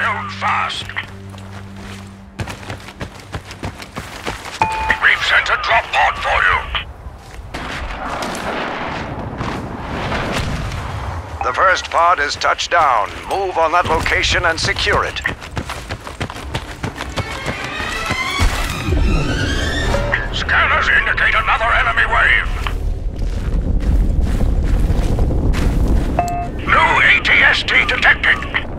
held fast. We've sent a drop pod for you. The first pod is touched down. Move on that location and secure it. Scanners indicate another enemy wave. New ATST detected.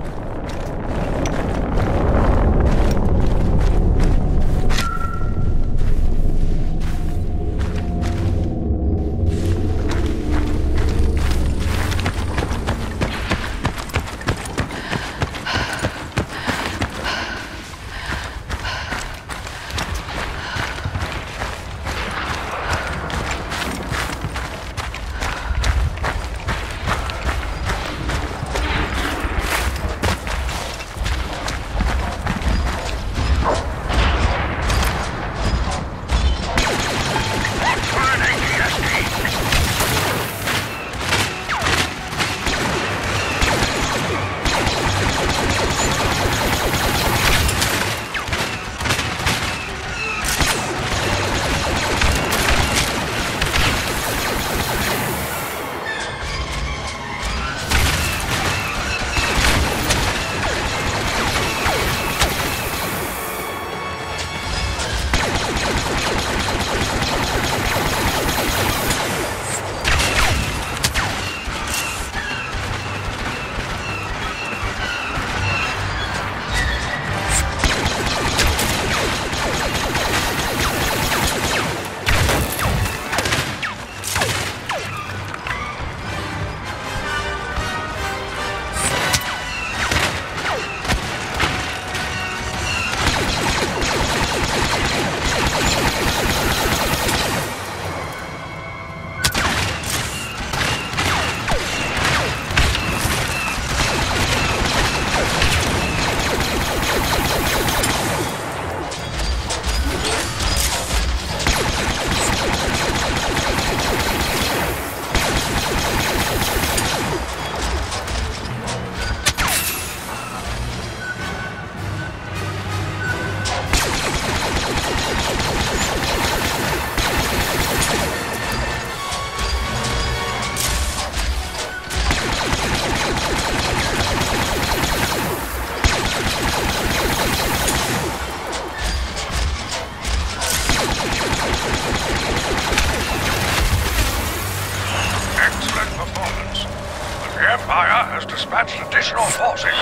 Dispatched additional forces.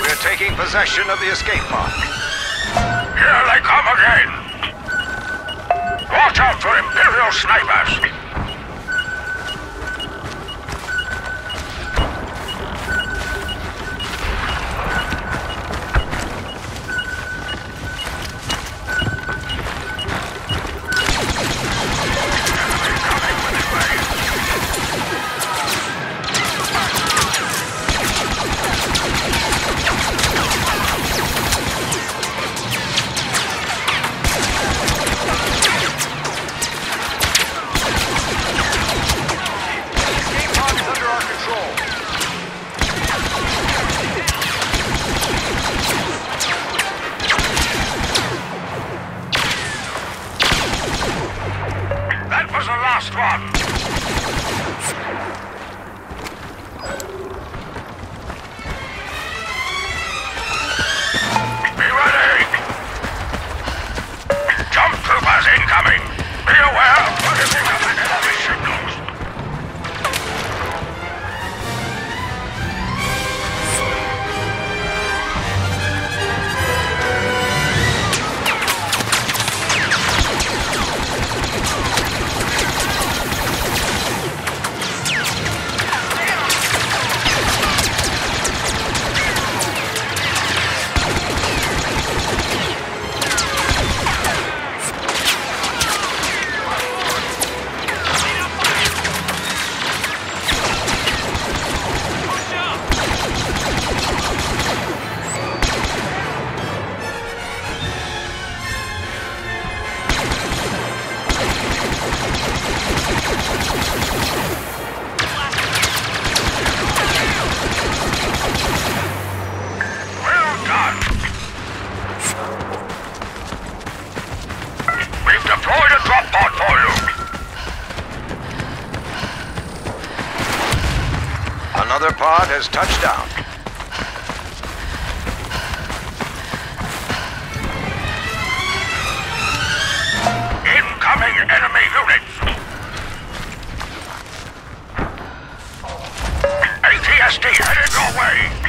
We're taking possession of the escape pod. Here they come again. Watch out for Imperial snipers. Incoming! Be aware of targeting of enemy Another pod has touched down. Incoming enemy units! ATST headed